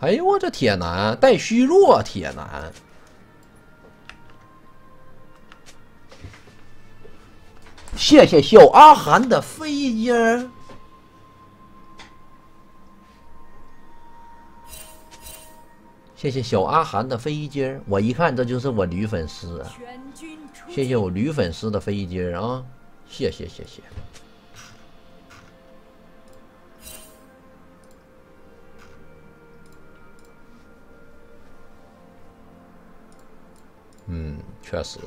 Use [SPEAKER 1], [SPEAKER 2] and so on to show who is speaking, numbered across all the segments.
[SPEAKER 1] 哎呦我这铁男带虚弱铁男，谢谢小阿寒的飞机儿。谢谢小阿寒的飞机儿，我一看这就是我女粉丝啊！谢谢我女粉丝的飞机儿啊！谢谢谢谢。嗯，确实。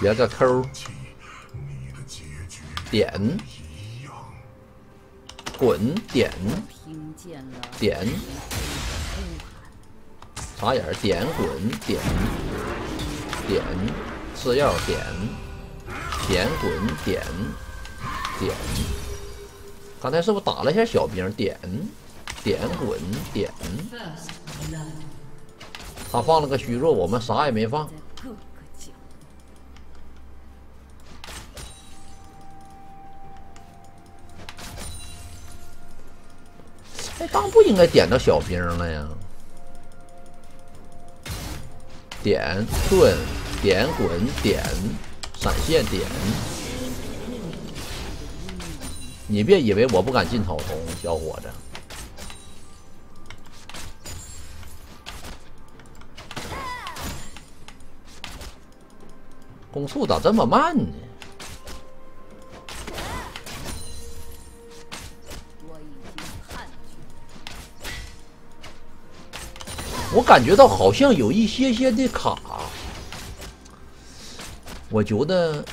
[SPEAKER 1] 学个抠，点，滚。点，点，眨眼点滚点，点，次要点，点滚点，点。刚才是不是打了一下小兵？点，点滚点。他放了个虚弱，我们啥也没放。当不应该点到小兵了呀？点盾，点滚，点闪现，点。你别以为我不敢进草丛，小伙子。攻速咋这么慢呢？我感觉到好像有一些些的卡，我觉得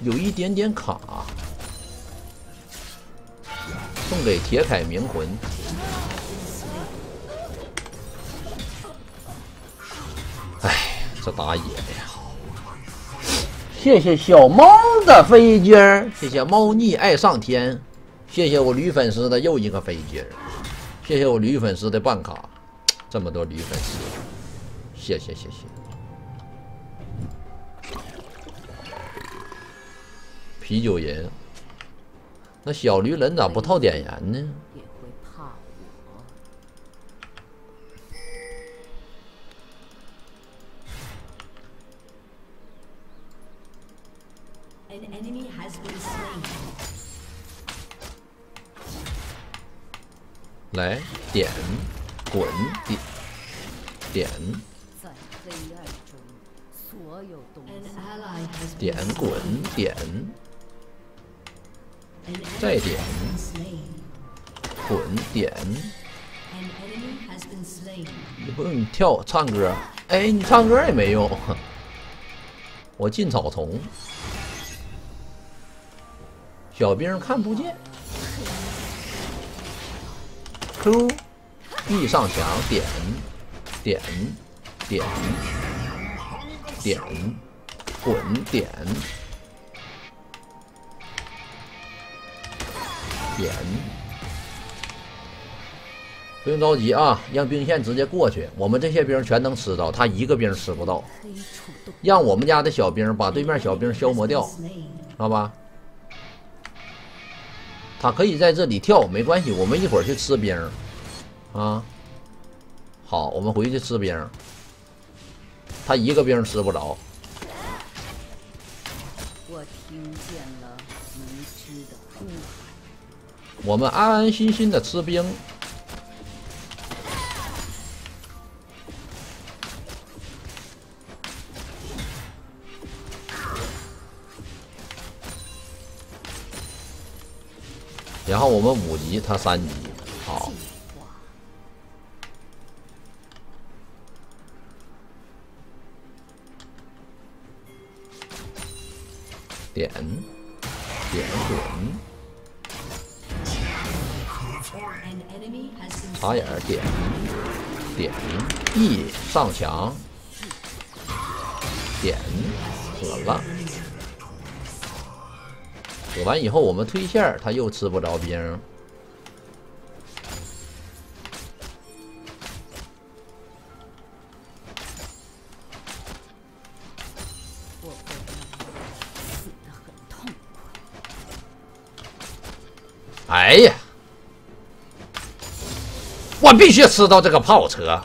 [SPEAKER 1] 有一点点卡。送给铁铠冥魂。哎，这打野的呀！谢谢小猫的飞机儿，谢谢猫腻爱上天，谢谢我女粉丝的又一个飞机儿，谢谢我女粉丝的办卡。这么多女粉丝，谢谢谢谢。啤酒人，那小驴人咋不套点盐呢？来点。滚。点。点，点。滚点，再点。滚点。你不用你跳唱歌，哎，你唱歌也没用。我进草丛，小兵看不见。Q。E 上墙点点点点滚点点，不用着急啊，让兵线直接过去，我们这些兵全能吃到，他一个兵吃不到。让我们家的小兵把对面小兵消磨掉，知道吧？他可以在这里跳，没关系，我们一会儿去吃兵。啊，好，我们回去吃兵。他一个兵吃不着。我听见了迷之的呼喊。我们安安心心的吃兵。然后我们五级，他三级，点点滚，插眼点点 E 上墙点死了，死完以后我们推线，他又吃不着兵。哎呀，我必须吃到这个炮车。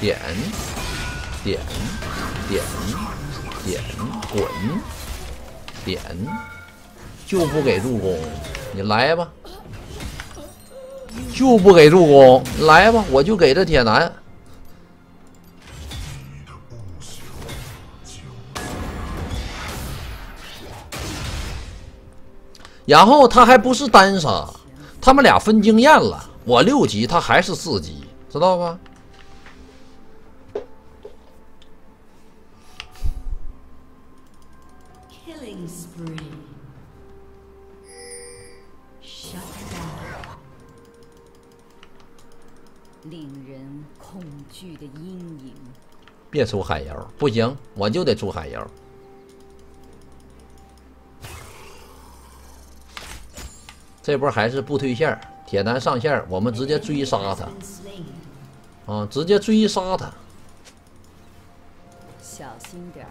[SPEAKER 1] 点点点点滚。点，就不给助攻，你来吧，就不给助攻，来吧，我就给这铁男。然后他还不是单杀，他们俩分经验了，我六级，他还是四级，知道吧？令人恐惧的阴影。别出海妖，不行，我就得出海妖。这波还是不推线，铁男上线，我们直接追杀他。啊，直接追杀他。小心点。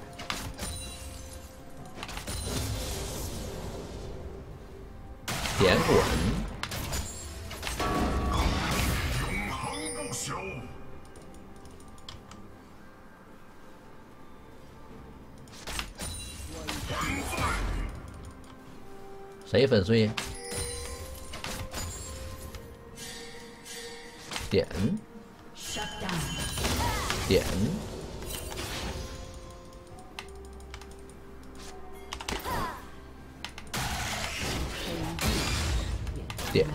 [SPEAKER 1] 点滚！谁粉碎？点。点。点。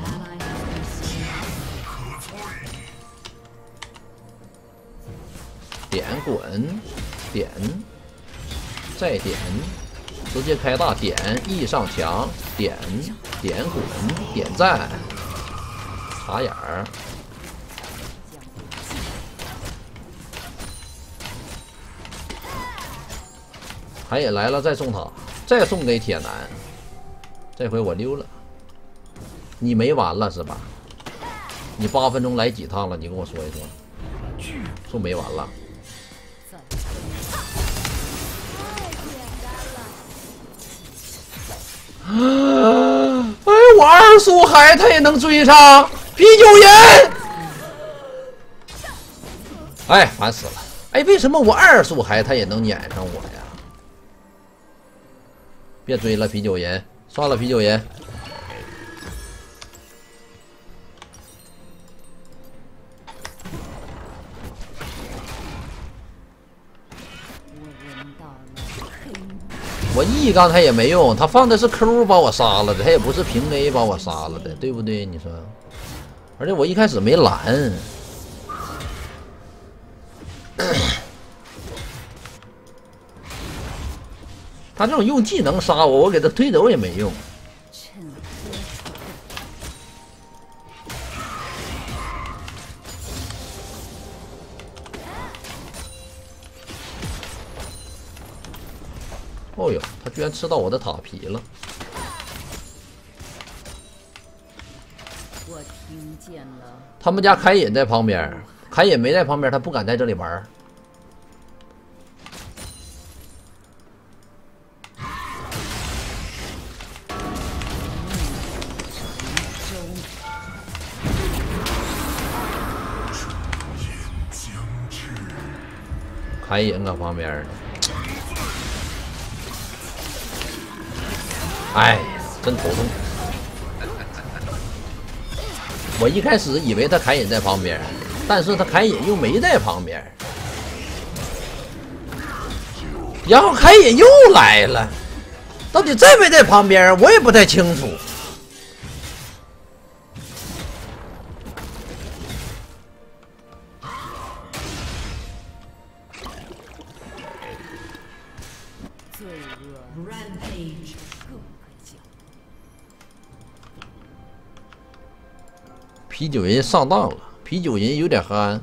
[SPEAKER 1] 点滚点。再点，直接开大点 E 上墙。点点滚点赞插眼儿。海野来了，再送他，再送给铁男。这回我溜了，你没完了是吧？你八分钟来几趟了？你跟我说一说。说没完了。哎，我二速海他也能追上啤酒人。哎，烦死了！哎，为什么我二速海他也能撵上我呀？别追了，啤酒人，算了，啤酒人。我 E 刚才也没用，他放的是 Q 把我杀了的，他也不是平 A 把我杀了的，对不对？你说？而且我一开始没蓝。他这种用技能杀我，我给他推走也没用。哦呦，他居然吃到我的塔皮了！我听见了。他们家开隐在旁边，开隐没在旁边，他不敢在这里玩。开隐搁旁边呢，哎，真头痛。我一开始以为他凯隐在旁边，但是他凯隐又没在旁边，然后凯隐又来了，到底在没在旁边，我也不太清楚。啤酒人上当了，啤酒人有点憨。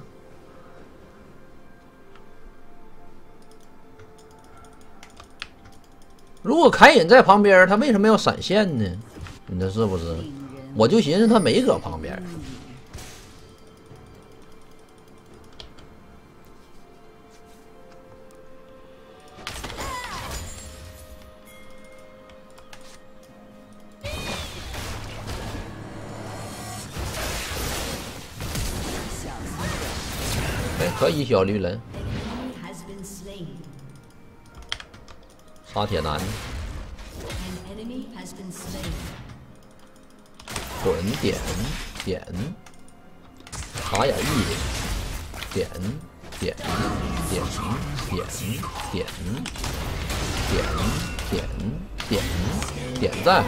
[SPEAKER 1] 如果凯隐在旁边，他为什么要闪现呢？你说是不是？我就寻思他没搁旁边。可以，小绿人。杀铁男。滚点点，查眼翼，点点点点点点点点点赞。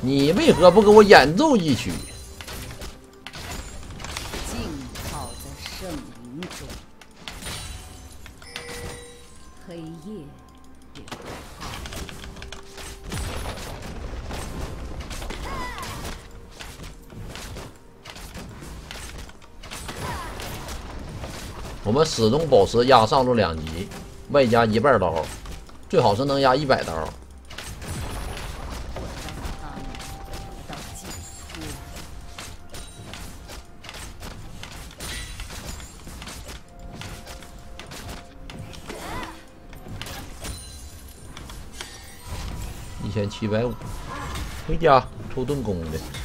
[SPEAKER 1] 你为何不给我演奏一曲？我们始终保持压上路两级，外加一半刀，最好是能压一百刀。一千七百五，回家抽顿弓的。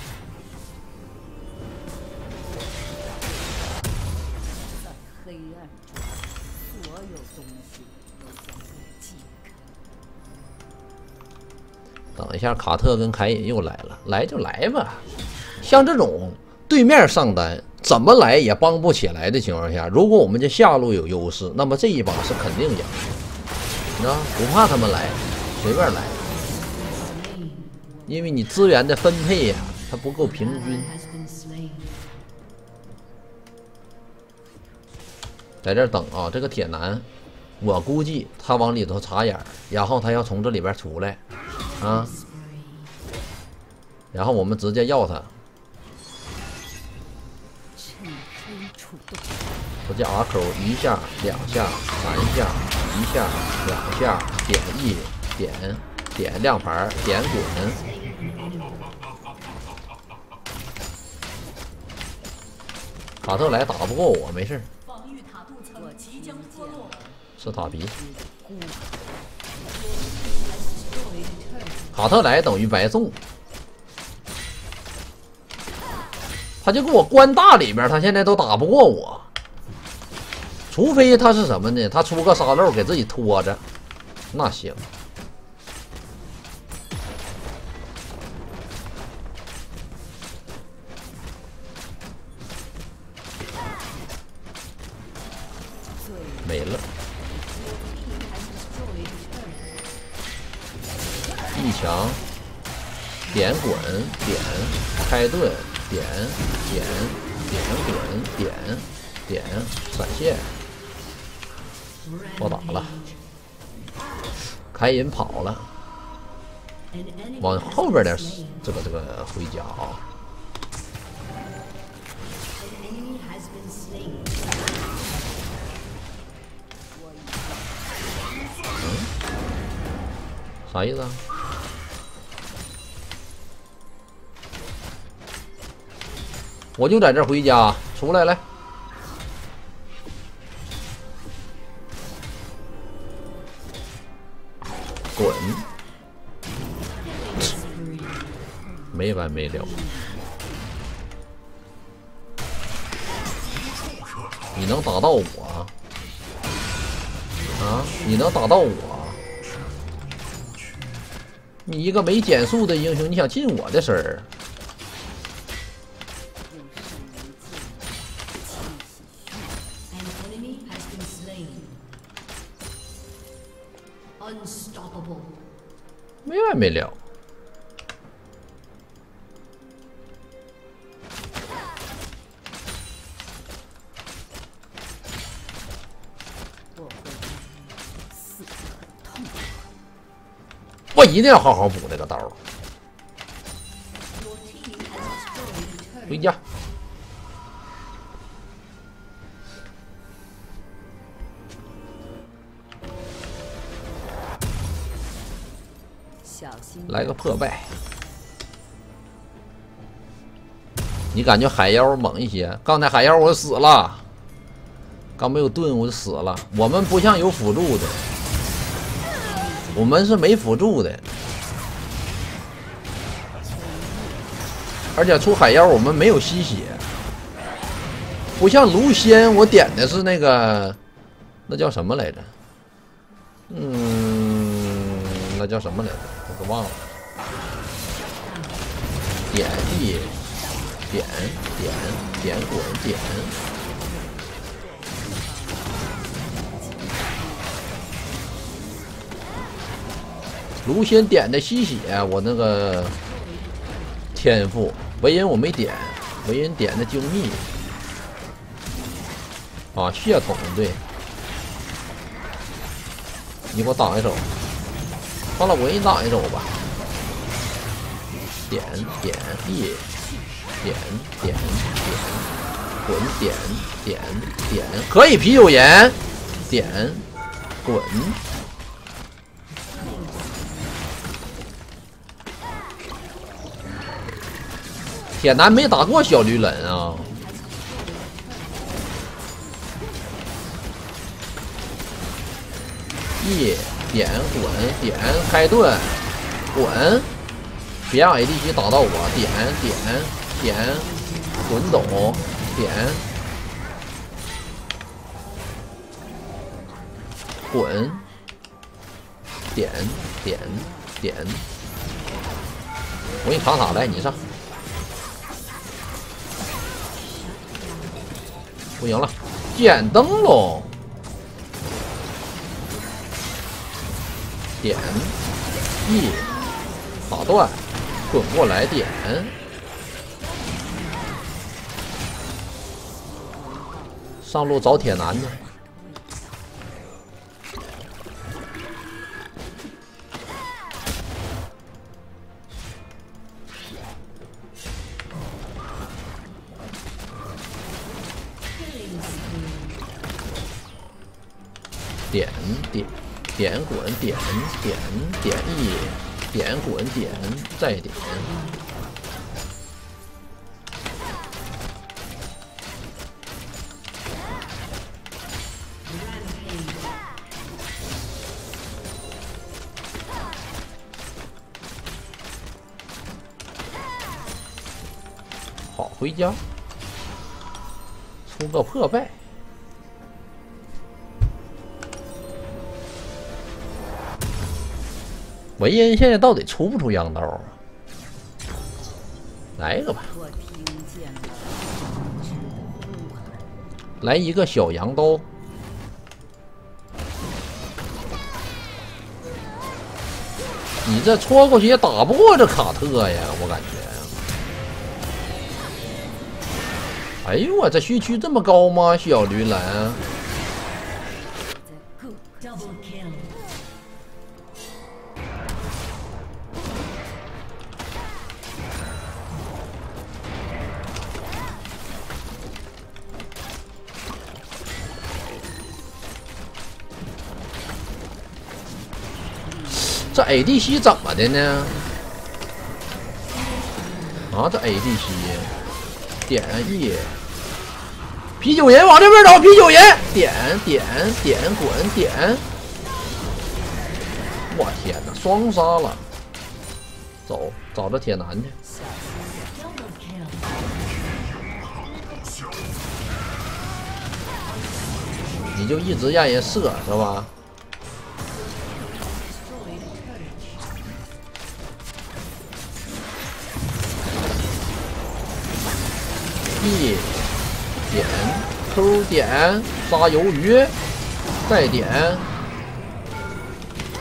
[SPEAKER 1] 下，卡特跟凯隐又来了，来就来吧。像这种对面上单怎么来也帮不起来的情况下，如果我们这下路有优势，那么这一把是肯定赢。你知道不怕他们来，随便来，因为你资源的分配呀，它不够平均。在这等啊，这个铁男，我估计他往里头插眼，然后他要从这里边出来。啊！然后我们直接要他，我这 R 口一下、两下、三下、一下、两下，点 E，点点亮牌，点滚。卡特来打不过我，没事。是塔皮。卡特来等于白送，他就给我关大里边，他现在都打不过我，除非他是什么呢？他出个沙漏给自己拖着，那行。往后边点这个这个回家啊！啥意思啊？我就在这回家，出来来，没完没了。你能打到我？啊？你能打到我？你一个没减速的英雄，你想进我的身儿？没完没了。一定要好好补这个刀。回家。来个破败，你感觉海妖猛一些？刚才海妖我死了，刚没有盾我就死了。我们不像有辅助的，我们是没辅助的，而且出海妖我们没有吸血，不像卢仙，我点的是那个，那叫什么来着？嗯，那叫什么来着？我都忘了。点地，点点点滚点。卢仙点的吸血，我那个天赋。维恩我没点，维恩点的精密。啊，血统对，你给我挡一手。好了，我给你挡一手吧。点点 E，点点点，滚点点点，可以啤酒岩，点滚。铁男没打过小绿人啊。E 点滚点开盾滚，别让 ADC 打到我！点点点滚走点滚点点点，我给你扛塔来，你上！不赢了，点灯笼。点 E 打断，滚过来点，上路找铁男呢。点。滚点点点 E，点滚点再点，好回家，出个破败。维恩现在到底出不出羊刀啊？来一个吧，来一个小羊刀。你这戳过去也打不过这卡特呀，我感觉。哎呦我这血区这么高吗？小驴蓝。ADC 怎么的呢？啊，这 ADC 点 E，啤酒人往这边走，啤酒人点点点滚点，我天哪，双杀了！走，找着铁男去，你就一直让人射是吧？一点 Q 点杀鱿鱼，再点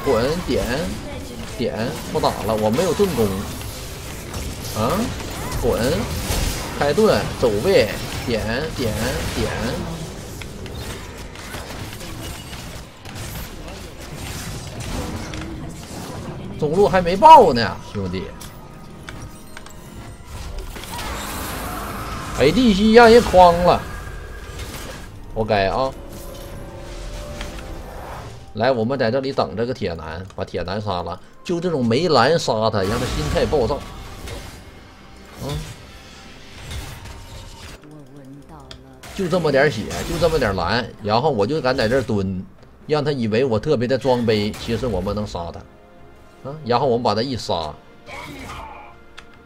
[SPEAKER 1] 滚点点不打了，我没有盾弓啊！滚开盾走位点点点，中路还没爆呢，兄弟。ADC 让人框了，活该啊！来，我们在这里等这个铁男，把铁男杀了。就这种没蓝杀他，让他心态暴躁。啊！就这么点血，就这么点蓝，然后我就敢在这蹲，让他以为我特别的装杯，其实我们能杀他。啊！然后我们把他一杀，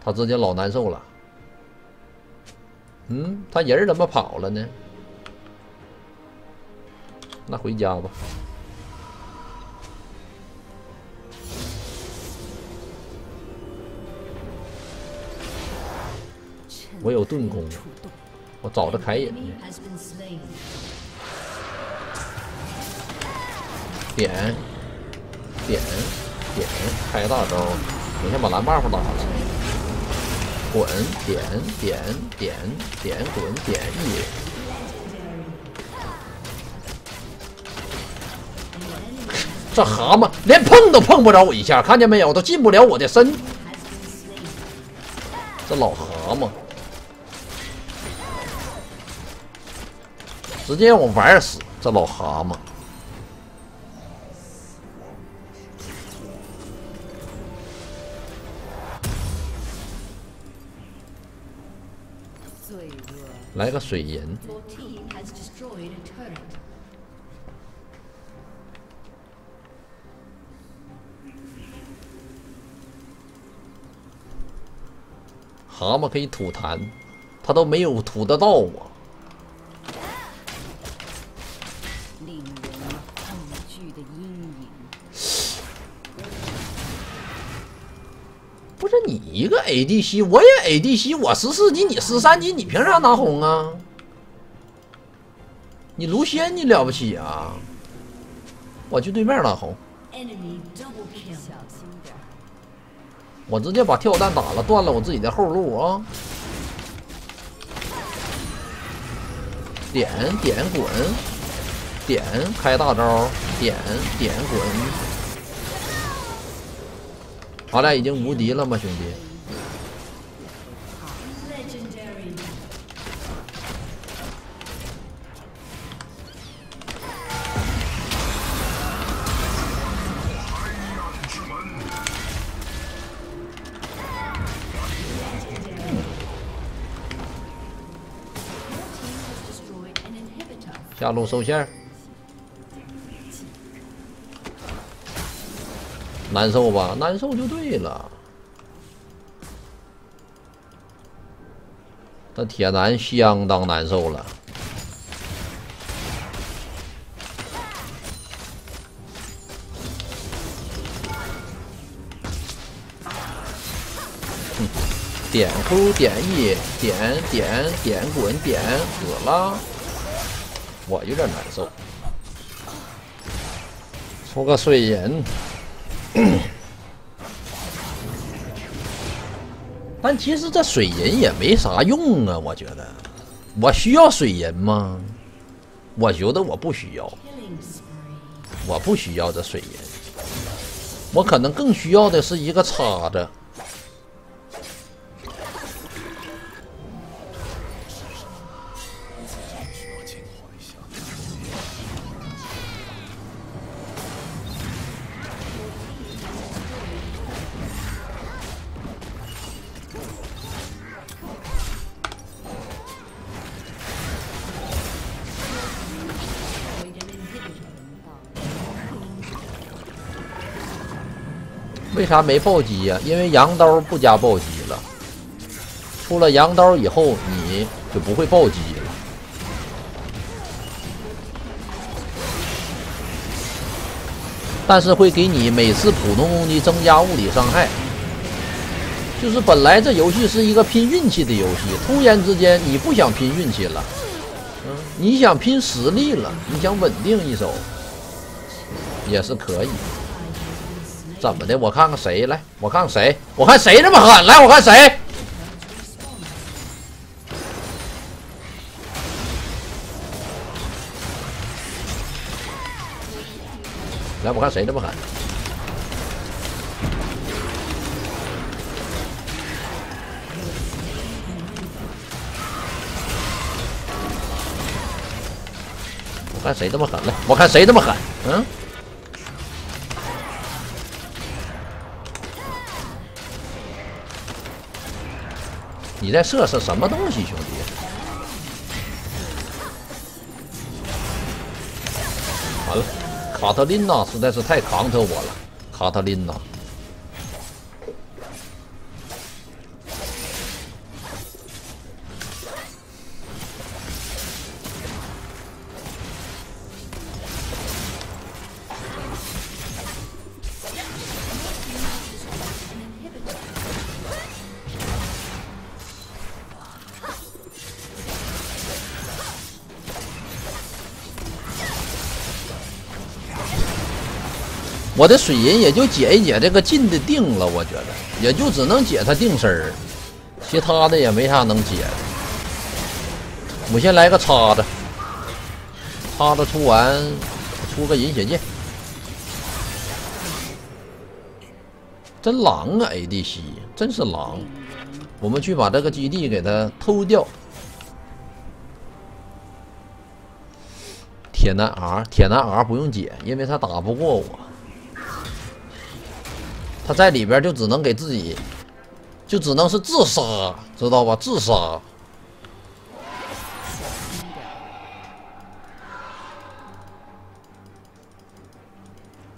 [SPEAKER 1] 他直接老难受了。嗯，他人怎么跑了呢？那回家吧。我有盾弓，我找着凯隐。点点点，开大招！我先把蓝 buff 打了。滚！点点点点滚！点 E。这蛤蟆连碰都碰不着我一下，看见没有？都进不了我的身。这老蛤蟆。直接让我玩死这老蛤蟆！来个水银！蛤蟆可以吐痰，他都没有吐得到我。ADC，我也 ADC，我十四级，你十三级，你凭啥拿红啊？你卢仙你了不起啊？我去对面拿红，我直接把跳弹打了，断了我自己的后路啊！点点滚，点开大招，点点滚。咱俩已经无敌了吗，兄弟？下路收线。难受吧，难受就对了。这铁男相当难受了。点 Q 点 E 点点点滚点死了，我有点难受。出个水银。但其实这水银也没啥用啊，我觉得。我需要水银吗？我觉得我不需要。我不需要这水银，我可能更需要的是一个叉子。为啥没暴击呀？因为羊刀不加暴击了。出了羊刀以后，你就不会暴击了。但是会给你每次普通攻击增加物理伤害。就是本来这游戏是一个拼运气的游戏，突然之间你不想拼运气了，嗯，你想拼实力了，你想稳定一手，也是可以。怎么的？我看看谁来？我看看谁？我看谁这么狠？来，我看谁？来，我看谁这么狠？我看谁这么狠？来，我看谁这么狠？嗯。你在射是什么东西，兄弟？完了，卡特琳娜实在是太扛着我了，卡特琳娜。我的水银也就解一解这个禁的定了，我觉得也就只能解他定身儿，其他的也没啥能解的。我先来个叉子，叉子出完，出个饮血剑，真狼啊！ADC 真是狼，我们去把这个基地给他偷掉。铁男 R，铁男 R 不用解，因为他打不过我。他在里边就只能给自己，就只能是自杀，知道吧？自杀。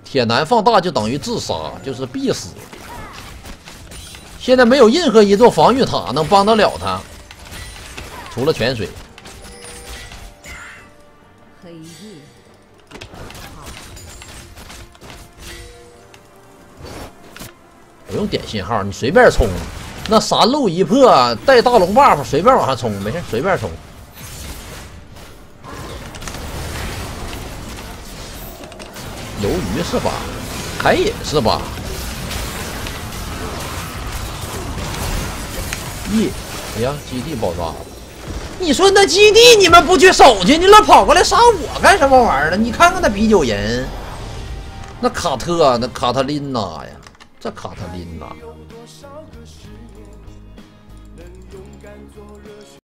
[SPEAKER 1] 铁男放大就等于自杀，就是必死。现在没有任何一座防御塔能帮得了他，除了泉水。不用点信号，你随便冲。那三路一破，带大龙 buff，随便往上冲，没事，随便冲。鱿鱼是吧？凯隐是吧？一，哎呀，基地爆炸了！你说那基地你们不去守去，你老跑过来杀我干什么玩意儿呢？你看看那啤酒人，那卡特，那卡特琳娜呀。这卡特琳娜。